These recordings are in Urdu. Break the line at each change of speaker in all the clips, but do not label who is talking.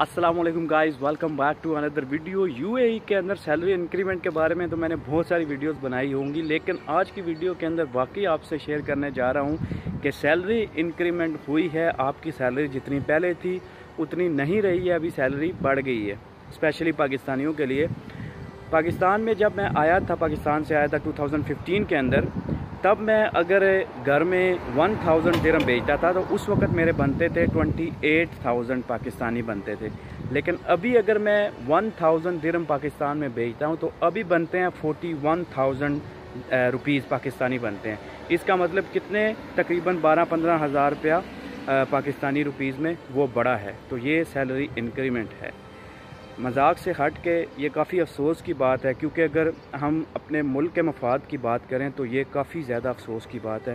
السلام علیکم گائز ویلکم بیک ٹو اندر ویڈیو یو اے ای کے اندر سیلری انکریمنٹ کے بارے میں تو میں نے بہت ساری ویڈیوز بنائی ہوں گی، لیکن آج کی ویڈیو کے اندر واقعی آپ سے شیئر کرنے جا رہا ہوں کہ سیلری انکریمنٹ ہوئی ہے، آپ کی سیلری جتنی پہلے تھی اتنی نہیں رہی ہے، ابھی سیلری بڑھ گئی ہے اسپیشلی پاکستانیوں کے لیے۔ پاکستان میں جب میں آیا تھا، پاکستان سے آیا تھا 2015 کے اندر تب میں اگر گھر میں ون تھاؤزنڈ درم بیچتا تھا تو اس وقت میرے بنتے تھے ٹونٹی ایٹ تھاؤزنڈ پاکستانی بنتے تھے۔ لیکن ابھی اگر میں ون تھاؤزنڈ درم پاکستان میں بیچتا ہوں تو ابھی بنتے ہیں forty one thousand rupees Pakistani بنتے ہیں۔ اس کا مطلب کتنے؟ تقریباً بارہ پندرہ ہزار روپیہ پاکستانی روپیز میں وہ بڑا ہے۔ تو یہ سیلری انکریمنٹ ہے۔ مذاق سے ہٹ کے یہ کافی افسوس کی بات ہے، کیونکہ اگر ہم اپنے ملک کے مفاد کی بات کریں تو یہ کافی زیادہ افسوس کی بات ہے۔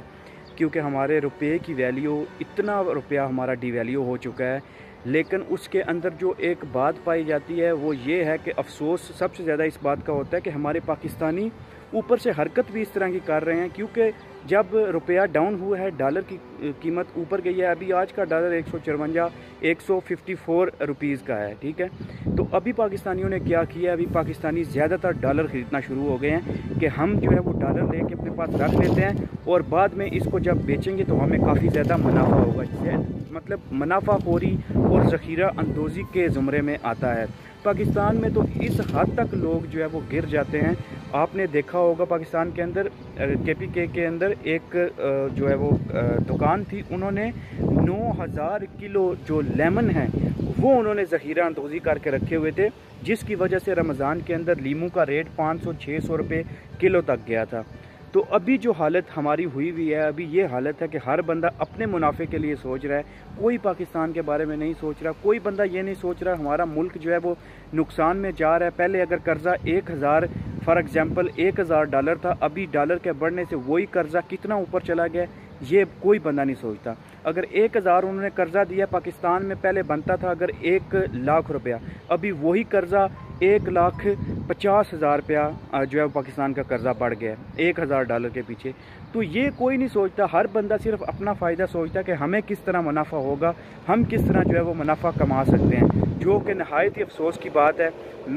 کیونکہ ہمارے روپے کی ویلیو اتنا روپیہ ہمارا ڈی ویلیو ہو چکا ہے۔ لیکن اس کے اندر جو ایک بات پائی جاتی ہے وہ یہ ہے کہ افسوس سب سے زیادہ اس بات کا ہوتا ہے کہ ہمارے پاکستانی اوپر سے حرکت بھی اس طرح کی کر رہے ہیں، کیونکہ جب روپیہ ڈاؤن ہوا ہے ڈالر کی قیمت اوپر گئی ہے، ابھی آج کا ڈالر ایک سو چرونجا ایک سو ففٹی فور روپیز کا ہے، ٹھیک ہے؟ تو ابھی پاکستانیوں نے کیا کیا؟ ہے ابھی پاکستانی زیادہ تر ڈالر خریدنا شروع ہو گئے ہیں کہ ہم جو ہے وہ ڈالر لے کے اپنے پاس رکھ لیتے ہیں اور بعد میں اس کو جب بیچیں گے تو ہمیں کافی زیادہ منافع ہوگا۔ مطلب منافع خوری اور ذخیرہ اندوزی کے زمرے میں آتا ہے۔ پاکستان میں تو اس حد تک لوگ جو ہے وہ گر جاتے ہیں۔ آپ نے دیکھا ہوگا پاکستان کے اندر، کے پی کے کے اندر ایک جو ہے وہ دکان تھی۔ انہوں نے نو ہزار کلو جو لیمن ہیں، وہ انہوں نے ذخیرہ اندوزی کر کے رکھے ہوئے تھے، جس کی وجہ سے رمضان کے اندر لیمو کا ریٹ پانچ سو، چھ سو روپے کلو تک گیا تھا۔ تو ابھی جو حالت ہماری ہوئی ہوئی ہے، ابھی یہ حالت ہے کہ ہر بندہ اپنے منافع کے لیے سوچ رہا ہے۔ کوئی پاکستان کے بارے میں نہیں سوچ رہا، کوئی بندہ یہ نہیں سوچ رہا ہمارا ملک جو ہے وہ نقصان میں جا رہا ہے۔ پہلے اگر قرضہ ایک ہزار، فار ایگزامپل ایک ہزار ڈالر تھا، ابھی ڈالر کے بڑھنے سے وہی قرضہ کتنا اوپر چلا گیا، یہ کوئی بندہ نہیں سوچتا۔ اگر ایک ہزار انہوں نے قرضہ دیا، پاکستان میں پہلے بنتا تھا اگر ایک لاکھ روپیہ، ابھی وہی قرضہ ایک لاکھ پچاس ہزار روپیہ جو ہے پاکستان کا قرضہ بڑھ گیا ہے ایک ہزار ڈالر کے پیچھے۔ تو یہ کوئی نہیں سوچتا، ہر بندہ صرف اپنا فائدہ سوچتا کہ ہمیں کس طرح منافع ہوگا، ہم کس طرح جو ہے وہ منافع کما سکتے ہیں، جو کہ نہایت ہی افسوس کی بات ہے۔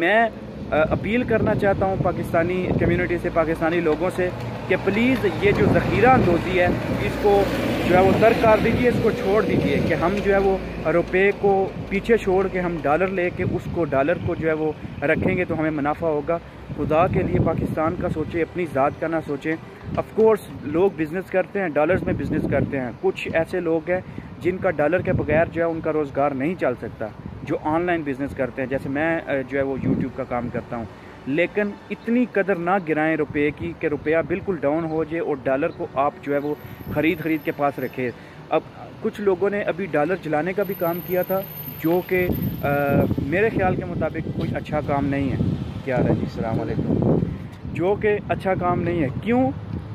میں اپیل کرنا چاہتا ہوں پاکستانی کمیونٹی سے، پاکستانی لوگوں سے کہ پلیز یہ جو ذخیرہ اندوزی ہے، اس کو جو ہے وہ ترک کر دیجیے اس کو چھوڑ دیجیے کہ ہم جو ہے وہ روپے کو پیچھے چھوڑ کے ہم ڈالر لے کے اس کو ڈالر کو جو ہے وہ رکھیں گے تو ہمیں منافع ہوگا۔ خدا کے لیے پاکستان کا سوچیں، اپنی ذات کا نہ سوچیں۔ اف کورس لوگ بزنس کرتے ہیں ڈالرز میں بزنس کرتے ہیں۔ کچھ ایسے لوگ ہیں جن کا ڈالر کے بغیر جو ہے ان کا روزگار نہیں چل سکتا جو آن لائن بزنس کرتے ہیں۔ جیسے میں، جو ہے وہ یوٹیوب کا کام کرتا ہوں۔ لیکن اتنی قدر نہ گرائیں روپے کی کہ روپیہ بالکل ڈاؤن ہو جائے اور ڈالر کو آپ جو ہے وہ خرید خرید کے پاس رکھے۔ اب کچھ لوگوں نے ابھی ڈالر جلانے کا بھی کام کیا تھا، جو کہ میرے خیال کے مطابق کوئی اچھا کام نہیں ہے۔ کیا رہا جی السلام علیکم۔ جو کہ اچھا کام نہیں ہے۔ کیوں؟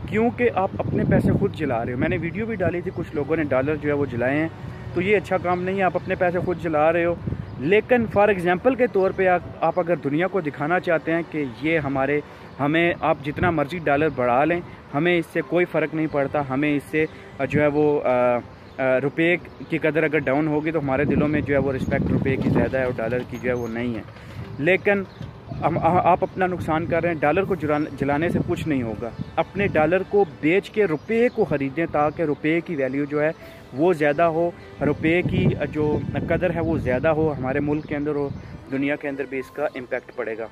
کیونکہ آپ اپنے پیسے خود جلا رہے ہو۔ میں نے ویڈیو بھی ڈالی تھی، کچھ لوگوں نے ڈالر جو ہے وہ جلائے ہیں۔ تو یہ اچھا کام نہیں ہے، آپ اپنے پیسے خود جلا رہے ہو۔ لیکن فار ایگزامپل کے طور پہ آپ اگر دنیا کو دکھانا چاہتے ہیں کہ یہ ہمارے ہمیں آپ جتنا مرضی ڈالر بڑھا لیں، ہمیں اس سے کوئی فرق نہیں پڑتا، ہمیں اس سے جو ہے وہ روپے کی قدر اگر ڈاؤن ہوگی تو ہمارے دلوں میں جو ہے وہ رسپیکٹ روپے کی زیادہ ہے اور ڈالر کی جو ہے وہ نہیں ہے۔ لیکن آپ اپنا نقصان کر رہے ہیں، ڈالر کو جلانے سے کچھ نہیں ہوگا۔ اپنے ڈالر کو بیچ کے روپے کو خریدیں تاکہ روپے کی ویلیو جو ہے وہ زیادہ ہو۔ روپے کی جو قدر ہے وہ زیادہ ہو۔ ہمارے ملک کے اندر ہو دنیا کے اندر بھی اس کا امپیکٹ پڑے گا۔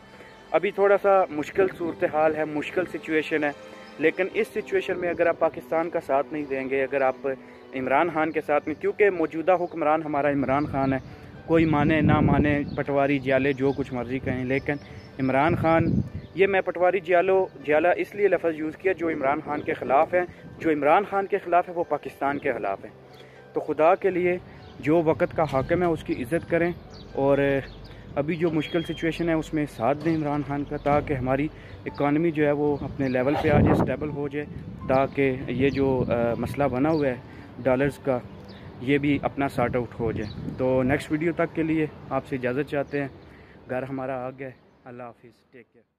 ابھی تھوڑا سا مشکل صورتحال ہے، مشکل سچویشن ہے۔ لیکن اس سچویشن میں اگر آپ پاکستان کا ساتھ نہیں دیں گے، اگر آپ عمران خان کے ساتھ میں کیونکہ موجودہ حکمران ہمارا عمران خان ہے۔ کوئی مانے، نہ مانے، پٹواری، جیالے، جو کچھ مرضی کہیں، لیکن عمران خان، یہ میں پٹواری، جیالو، جیالہ اس لیے لفظ یوز کیا جو عمران خان کے خلاف ہیں، جو عمران خان کے خلاف ہے وہ پاکستان کے خلاف ہیں۔ تو خدا کے لیے جو وقت کا حاکم ہے، اس کی عزت کریں اور ابھی جو مشکل سچویشن ہے، اس میں ساتھ دیں عمران خان کا، تاکہ ہماری اکانومی جو ہے، وہ اپنے لیول پہ آ جائے اسٹیبل ہو جائے، تاکہ یہ جو مسئلہ بنا ہوا ہے ڈالرز کا یہ بھی اپنا سارٹ آؤٹ ہو جائے۔ تو نیکسٹ ویڈیو تک کے لیے آپ سے اجازت چاہتے ہیں۔ گھر ہمارا آ گیا اللہ حافظ۔ Take care